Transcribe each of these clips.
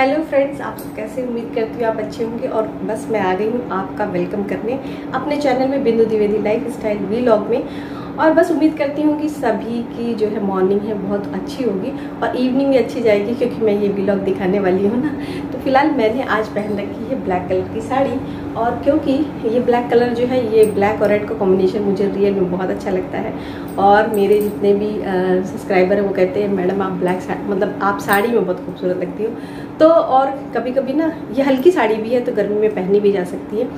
करती हूँ आप अच्छे होंगे और बस मैं आ गई हूँ आपका वेलकम करने अपने चैनल में Bindu Dwivedi life style vlog में। और बस उम्मीद करती हूँ कि सभी की जो है मॉर्निंग है बहुत अच्छी होगी और इवनिंग भी अच्छी जाएगी क्योंकि मैं ये वीलॉग दिखाने वाली हूँ ना। तो फ़िलहाल मैंने आज पहन रखी है ब्लैक कलर की साड़ी और क्योंकि ये ब्लैक कलर जो है ये ब्लैक और रेड का कॉम्बिनेशन मुझे रियल में बहुत अच्छा लगता है। और मेरे जितने भी सब्सक्राइबर हैं वो कहते हैं मैडम आप ब्लैक मतलब आप साड़ी में बहुत खूबसूरत लगती हो। तो और कभी कभी ना ये हल्की साड़ी भी है तो गर्मी में पहनी भी जा सकती है।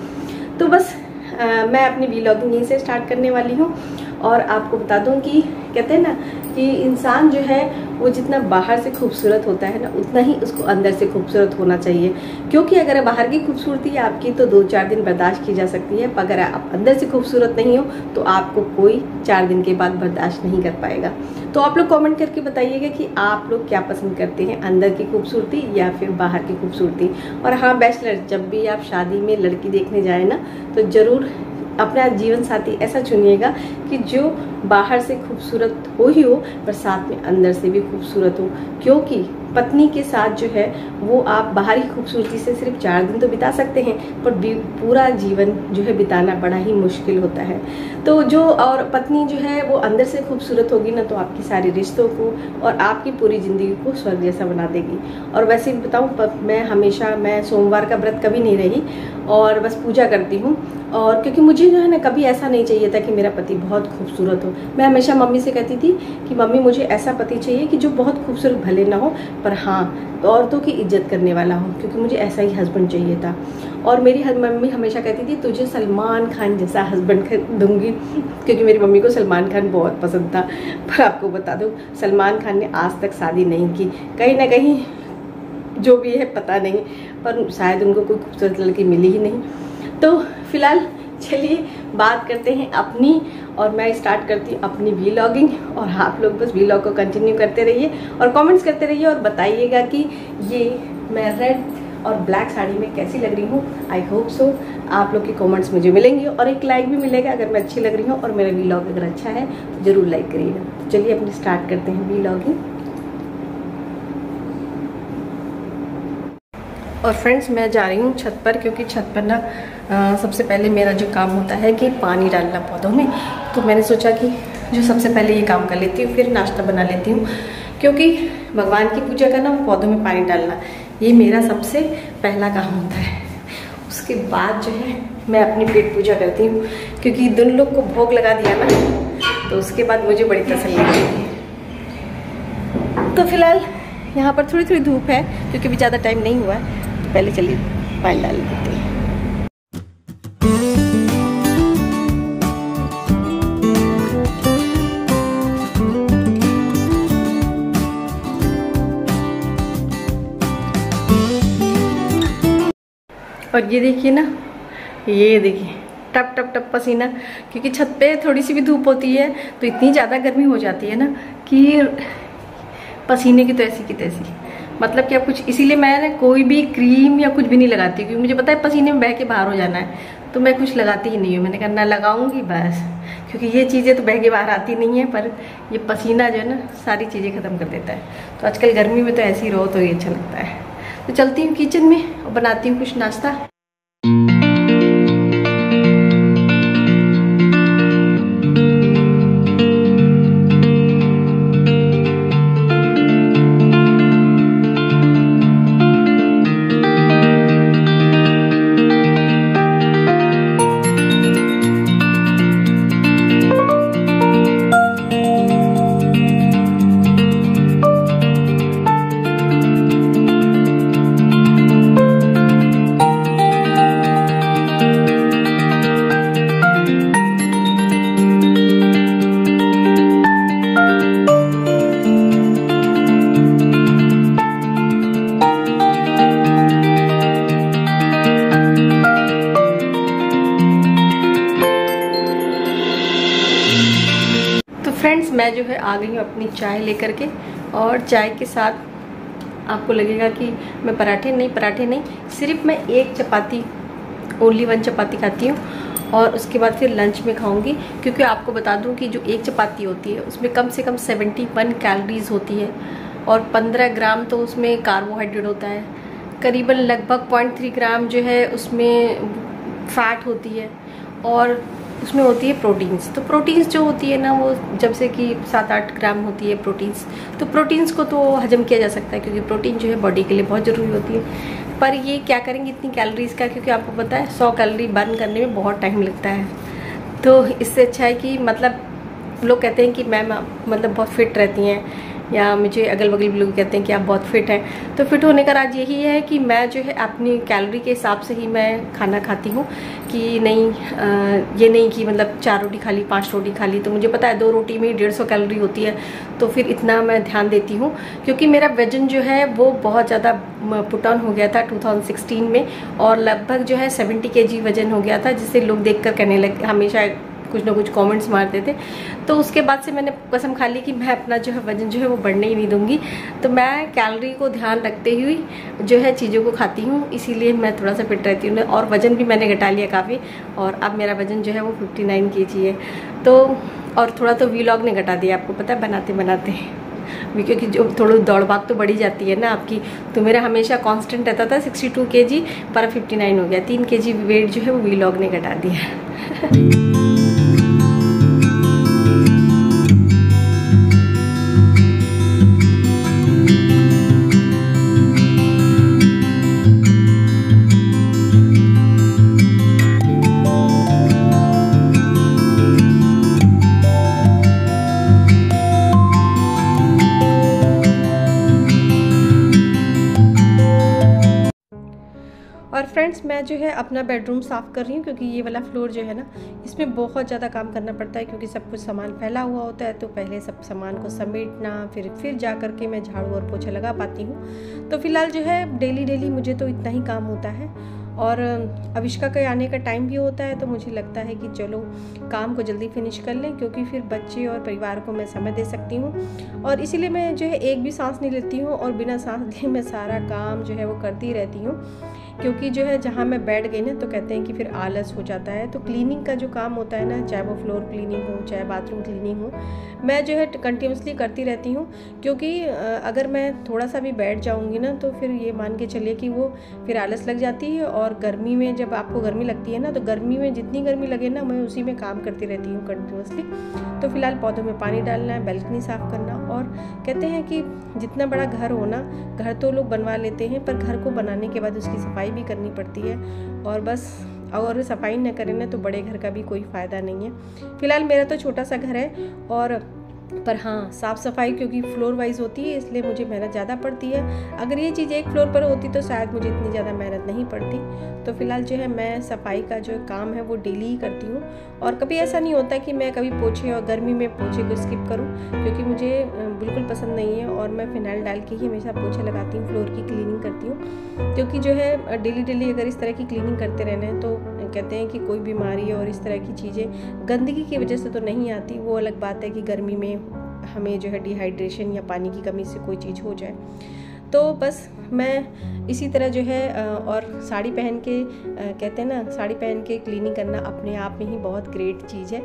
तो बस आ, मैं अपनी वीलॉगिंग यहीं से स्टार्ट करने वाली हूँ। और आपको बता दूँ कि कहते हैं ना कि इंसान जो है, वो जितना बाहर से खूबसूरत होता है ना, उतना ही उसको अंदर से खूबसूरत होना चाहिए। क्योंकि अगर बाहर की खूबसूरती आपकी तो दो चार दिन बर्दाश्त की जा सकती है अगर आप अंदर से खूबसूरत नहीं हो तो आपको कोई चार दिन के बाद बर्दाश्त नहीं कर पाएगा। तो आप लोग कमेंट करके बताइएगा कि आप लोग क्या पसंद करते हैं, अंदर की खूबसूरती या फिर बाहर की खूबसूरती। और हाँ बैचलर जब भी आप शादी में लड़की देखने जाए ना तो ज़रूर अपना जीवन साथी ऐसा चुनिएगा कि जो बाहर से खूबसूरत हो ही हो, पर साथ में अंदर से भी खूबसूरत हो। क्योंकि पत्नी के साथ जो है, वो आप बाहरी खूबसूरती से सिर्फ़ चार दिन तो बिता सकते हैं, पर पूरा जीवन जो है बिताना बड़ा ही मुश्किल होता है। तो जो और पत्नी जो है, वो अंदर से खूबसूरत होगी, ना तो आपकी सारी रिश्तों को और आपकी पूरी ज़िंदगी को स्वर्ग जैसा बना देगी। और वैसे भी बताऊँ मैं हमेशा, मैं सोमवार का व्रत कभी नहीं रही और बस पूजा करती हूँ। और क्योंकि मुझे जो है ना, कभी ऐसा नहीं चाहिए था कि मेरा पति बहुत खूबसूरत हो। मैं हमेशा मम्मी से कहती थी कि, मम्मी, मुझे ऐसा पति चाहिए कि जो बहुत खूबसूरत भले ना हो, पर हाँ औरतों की इज़्ज़त करने वाला हो, क्योंकि मुझे ऐसा ही हस्बैंड चाहिए था। और मेरी मम्मी हमेशा कहती थी, तुझे सलमान खान जैसा हस्बैंड दूँगी। क्योंकि मेरी मम्मी को सलमान खान बहुत पसंद था। पर आपको बता दूँ, सलमान खान ने आज तक शादी नहीं की। कहीं ना कहीं जो भी है, पता नहीं। पर शायद उनको कोई खूबसूरत लड़की मिली ही नहीं। तो फ़िलहाल चलिए बात करते हैं अपनी और मैं स्टार्ट करती हूँ अपनी वी लॉगिंग और आप लोग बस वीलॉग को कंटिन्यू करते रहिए और कमेंट्स करते रहिए और बताइएगा कि ये मैं रेड और ब्लैक साड़ी में कैसी लग रही हूँ। आई होप सो आप लोग के कमेंट्स मुझे मिलेंगे और एक लाइक भी मिलेगा अगर मैं अच्छी लग रही हूँ और मेरा वीलॉग अगर अच्छा है तो ज़रूर लाइक करिएगा। तो चलिए अपनी स्टार्ट करते हैं वीलॉगिंग और फ्रेंड्स मैं जा रही हूँ छत पर क्योंकि छत पर ना सबसे पहले मेरा जो काम होता है कि पानी डालना पौधों में। तो मैंने सोचा कि जो सबसे पहले ये काम कर लेती हूँ, फिर नाश्ता बना लेती हूँ। क्योंकि भगवान की पूजा करना पौधों में पानी डालना, ये मेरा सबसे पहला काम होता है। उसके बाद जो है, मैं अपनी पेट पूजा करती हूँ। क्योंकि दोन लोग को भोग लगा दिया ना तो उसके बाद मुझे बड़ी तसल्ली है। तो फ़िलहाल, यहाँ पर थोड़ी थोड़ी धूप है, क्योंकि अभी ज़्यादा टाइम नहीं हुआ है। पहले चलिए, पानी डाल देते हैं। और ये देखिए ना, ये देखिए, टप टप टप पसीना, क्योंकि छत पे थोड़ी सी भी धूप होती है तो इतनी ज़्यादा गर्मी हो जाती है ना, कि पसीने की तो ऐसी की तैसी। मतलब कि अब कुछ, इसीलिए मैं कोई भी क्रीम या कुछ भी नहीं लगाती, क्योंकि मुझे पता है पसीने में बह के बाहर हो जाना है तो मैं कुछ लगाती ही नहीं हूँ। मैंने कहा, ना लगाऊँगी बस। क्योंकि ये चीज़ें तो बह के बाहर आती नहीं है, पर ये पसीना जो है ना, सारी चीज़ें ख़त्म कर देता है। तो आजकल गर्मी में तो ऐसी रहो तो ये अच्छा लगता है। तो चलती हूँ किचन में और बनाती हूँ कुछ नाश्ता। आ गई हूँ अपनी चाय लेकर के और चाय के साथ आपको लगेगा कि मैं पराठे नहीं पराठे नहीं, सिर्फ़ मैं एक चपाती ओनली वन चपाती खाती हूँ और उसके बाद फिर लंच में खाऊँगी। क्योंकि आपको बता दूँ कि जो एक चपाती होती है, उसमें कम से कम 71 कैलोरीज होती है और 15 ग्राम तो उसमें कार्बोहाइड्रेट होता है। करीबन लगभग पॉइंट थ्री ग्राम जो है, उसमें फैट होती है और उसमें होती है प्रोटीन्स। तो प्रोटीन्स जो होती है ना, वो जब से कि सात आठ ग्राम होती है प्रोटीन्स तो प्रोटीन्स को तो हजम किया जा सकता है, क्योंकि प्रोटीन जो है बॉडी के लिए बहुत ज़रूरी होती है। पर ये क्या करेंगे इतनी कैलोरीज का? क्योंकि आपको पता है, सौ कैलोरी बर्न करने में बहुत टाइम लगता है। तो इससे अच्छा है कि मतलब लोग कहते हैं कि मैम मतलब बहुत फिट रहती हैं। या मुझे अगल बगल भी लोग कहते हैं कि आप बहुत फिट हैं। तो फिट होने का राज यही है कि मैं जो है अपनी कैलोरी के हिसाब से ही मैं खाना खाती हूँ कि नहीं आ, ये नहीं कि मतलब चार रोटी खा ली पाँच रोटी खा ली तो मुझे पता है दो रोटी में डेढ़ सौ कैलोरी होती है तो फिर इतना मैं ध्यान देती हूँ। क्योंकि मेरा वज़न जो है वो बहुत ज़्यादा पुट ऑन हो गया था 2016 में और लगभग जो है 70 के वज़न हो गया था जिसे लोग देखकर कहने लगे हमेशा कुछ ना कुछ कमेंट्स मारते थे। तो उसके बाद से मैंने कसम खा ली कि मैं अपना जो है वज़न जो है वो बढ़ने ही नहीं दूँगी। तो मैं कैलोरी को ध्यान रखते हुए जो है चीज़ों को खाती हूँ। इसीलिए मैं थोड़ा सा फिट रहती हूँ। और वज़न भी मैंने घटा लिया काफ़ी। और अब मेरा वज़न जो है वो फिफ्टी नाइन है। तो और थोड़ा तो वीलॉग ने घटा दिया आपको, पता है? बनाते बनाते। क्योंकि जो थोड़ी दौड़ भाग तो बढ़ी जाती है ना आपकी। तो मेरा हमेशा कांस्टेंट रहता था 62 केजी पर 59 हो गया। तीन केजी वेट जो है वो वीलॉग ने घटा दिया। फ्रेंड्स, मैं जो है अपना बेडरूम साफ़ कर रही हूँ क्योंकि ये वाला फ्लोर जो है ना, इसमें बहुत ज़्यादा काम करना पड़ता है क्योंकि सब कुछ सामान फैला हुआ होता है तो पहले सब सामान को समेटना, फिर फिर जा कर के मैं झाड़ू और पोछा लगा पाती हूँ। तो फ़िलहाल जो है डेली डेली मुझे तो इतना ही काम होता है और अविष्का के आने का टाइम भी होता है तो मुझे लगता है कि चलो काम को जल्दी फिनिश कर लें क्योंकि फिर बच्चे और परिवार को मैं समय दे सकती हूँ। और इसीलिए मैं जो है एक भी सांस नहीं लेती हूँ और बिना सांस लिए मैं सारा काम जो है वो करती रहती हूँ। क्योंकि जो है जहाँ मैं बैठ गई ना तो कहते हैं कि फिर आलस हो जाता है। तो क्लीनिंग का जो काम होता है ना, चाहे वो फ्लोर क्लीनिंग हो, चाहे बाथरूम क्लीनिंग हो, मैं जो है कंटिन्यूसली करती रहती हूँ। क्योंकि अगर मैं थोड़ा सा भी बैठ जाऊँगी ना तो फिर ये मान के चलिए कि वो फिर आलस लग जाती है और गर्मी में जब आपको गर्मी लगती है ना तो गर्मी में जितनी गर्मी लगे ना, मैं उसी में काम करती रहती हूँ कंटिन्यूसली तो फ़िलहाल पौधों में पानी डालना है बैल्कनी साफ़ करना और कहते हैं कि जितना बड़ा घर हो ना, घर तो लोग बनवा लेते हैं, पर घर को बनाने के बाद उसकी सफ़ाई भी करनी पड़ती है और बस और सफ़ाई न करें ना तो बड़े घर का भी कोई फ़ायदा नहीं है। फ़िलहाल मेरा तो छोटा सा घर है और पर हाँ साफ़ सफ़ाई क्योंकि फ्लोर वाइज होती है, इसलिए मुझे मेहनत ज़्यादा पड़ती है। अगर ये चीज़ एक फ्लोर पर होती तो शायद मुझे इतनी ज़्यादा मेहनत नहीं पड़ती। तो फ़िलहाल जो है मैं सफ़ाई का जो काम है वो डेली ही करती हूँ। और कभी ऐसा नहीं होता कि मैं कभी पोछे और गर्मी में पोछे को स्किप करूँ, क्योंकि मुझे बिल्कुल पसंद नहीं है और मैं फ़िनाइल डाल के ही हमेशा पोछे लगाती हूँ फ्लोर की क्लीनिंग करती हूँ। क्योंकि जो है, डेली डेली अगर इस तरह की क्लीनिंग करते रहना है तो कहते हैं कि कोई बीमारी और इस तरह की चीज़ें गंदगी की वजह से तो नहीं आती। वो अलग बात है कि गर्मी में हमें जो है डिहाइड्रेशन या पानी की कमी से कोई चीज़ हो जाए। तो बस मैं इसी तरह जो है और साड़ी पहन के कहते हैं ना, साड़ी पहन के क्लीनिंग करना अपने आप में ही बहुत ग्रेट चीज़ है।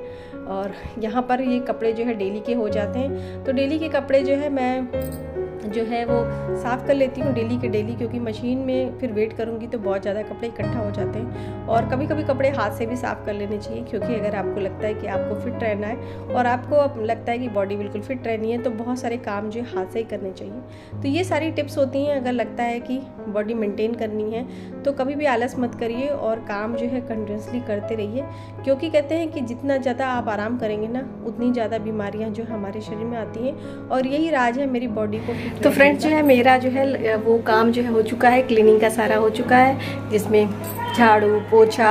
और यहाँ पर ये कपड़े जो है डेली के हो जाते हैं। तो डेली के कपड़े जो है, मैं जो है वो साफ़ कर लेती हूँ डेली के डेली क्योंकि मशीन में फिर वेट करूँगी तो बहुत ज़्यादा कपड़े इकट्ठा हो जाते हैं। और कभी कभी कपड़े हाथ से भी साफ़ कर लेने चाहिए क्योंकि अगर आपको लगता है कि आपको फिट रहना है और आपको लगता है कि बॉडी बिल्कुल फिट रहनी है तो बहुत सारे काम जो है हाथ से ही करने चाहिए। तो ये सारी टिप्स होती हैं, अगर लगता है कि बॉडी मेंटेन करनी है तो कभी भी आलस मत करिए और काम जो है कंटिन्यूसली करते रहिए। क्योंकि कहते हैं कि जितना ज़्यादा आप आराम करेंगे ना उतनी ज़्यादा बीमारियाँ जो हमारे शरीर में आती हैं और यही राज है मेरी बॉडी को तो फ्रेंड्स जो है मेरा जो है वो काम जो है हो चुका है क्लीनिंग का सारा हो चुका है जिसमें झाड़ू पोछा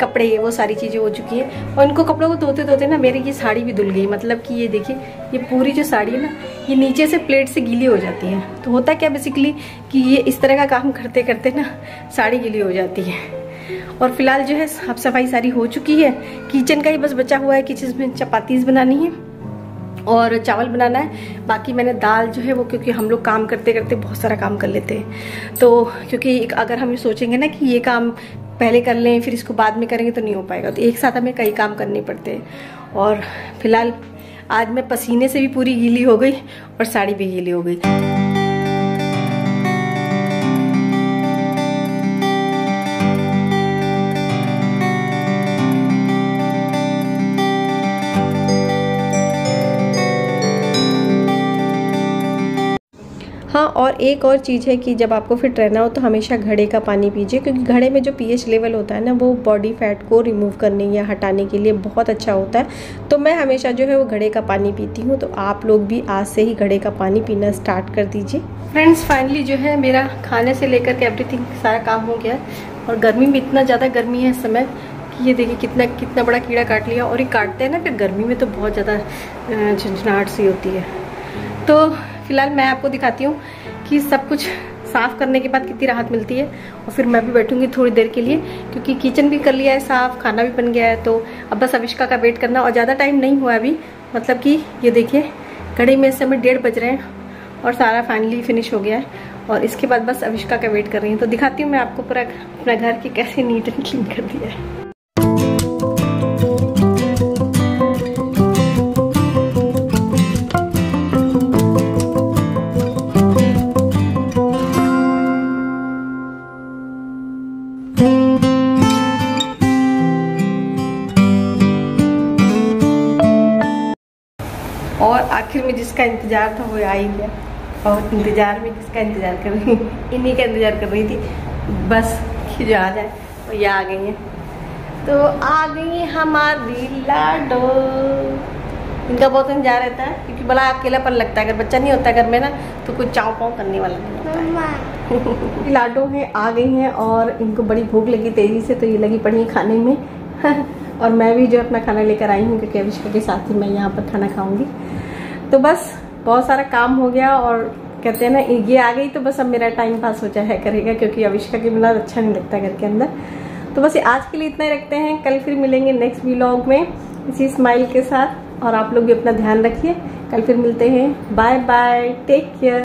कपड़े वो सारी चीज़ें हो चुकी हैं। और इनको कपड़ों को धोते धोते ना मेरी ये साड़ी भी धुल गई। मतलब कि ये देखिए ये पूरी जो साड़ी है ना ये नीचे से प्लेट से गीली हो जाती है। तो होता क्या बेसिकली कि ये इस तरह का काम करते करते ना, साड़ी गीली हो जाती है। और फ़िलहाल जो है, साफ़ सफ़ाई सारी हो चुकी है। किचन का ही बस बचा हुआ है किचन में चपातीस बनानी है और चावल बनाना है। बाकी मैंने दाल जो है वो क्योंकि हम लोग काम करते करते बहुत सारा काम कर लेते हैं। तो क्योंकि अगर हम ये सोचेंगे ना कि ये काम पहले कर लें, फिर इसको बाद में करेंगे तो नहीं हो पाएगा। तो एक साथ हमें कई काम करने पड़ते हैं। और फ़िलहाल आज मैं पसीने से भी पूरी गीली हो गई और साड़ी भी गीली हो गई। और एक और चीज़ है कि जब आपको फिट रहना हो तो हमेशा घड़े का पानी पीजिए, क्योंकि घड़े में जो पीएच लेवल होता है ना, वो बॉडी फैट को रिमूव करने या हटाने के लिए बहुत अच्छा होता है। तो मैं हमेशा जो है वो घड़े का पानी पीती हूँ तो आप लोग भी आज से ही घड़े का पानी पीना स्टार्ट कर दीजिए। फ्रेंड्स, फाइनली जो है मेरा खाने से लेकर के एवरीथिंग सारा काम हो गया और गर्मी में इतना ज़्यादा गर्मी है इस समय कि ये देखिए कितना कितना बड़ा कीड़ा काट लिया और ये काटते हैं ना, फिर गर्मी में तो बहुत ज़्यादा झंझनाहट सी होती है। तो फ़िलहाल मैं आपको दिखाती हूँ कि सब कुछ साफ़ करने के बाद कितनी राहत मिलती है। और फिर मैं भी बैठूँगी थोड़ी देर के लिए, क्योंकि किचन भी कर लिया है साफ़, खाना भी बन गया है तो अब बस अविष्का का वेट करना। और ज़्यादा टाइम नहीं हुआ अभी मतलब कि ये देखिए घड़ी में इस समय डेढ़ बज रहे हैं और सारा फाइनली फिनिश हो गया है। और इसके बाद बस अविष्का का वेट कर रही हूँ। तो दिखाती हूँ मैं आपको पूरा अपना घर की कैसे नीट एंड क्लीन कर दिया है। जिसका इंतज़ार था वो आ ही गया और इंतज़ार में किसका इंतज़ार कर रही हूँ इन्हीं का इंतज़ार कर रही थी। बस कि जो आ जाए और ये आ गई हैं। तो आ गई हमारी लाडो। इनका बहुत इंतज़ार रहता है क्योंकि बड़ा अकेलापन लगता है। अगर बच्चा नहीं होता घर में ना तो कुछ चाव पाव करने वाला नहीं होता। है लाडो हैं आ गई हैं और इनको बड़ी भूख लगी तेज़ी से तो ये लगी पड़ी खाने में। और मैं भी जो अपना खाना लेकर आई हूँ क्योंकि अविष्का के साथ ही मैं यहाँ पर खाना खाऊँगी। तो बस, बहुत सारा काम हो गया और कहते हैं ना, ये आ गई तो बस अब मेरा टाइम पास हो जाए करेगा क्योंकि अविष्का के बिना अच्छा नहीं लगता घर के अंदर। तो बस आज के लिए इतना ही रखते हैं। कल फिर मिलेंगे नेक्स्ट व्लॉग में इसी स्माइल के साथ और आप लोग भी अपना ध्यान रखिए। कल फिर मिलते हैं। Bye bye take care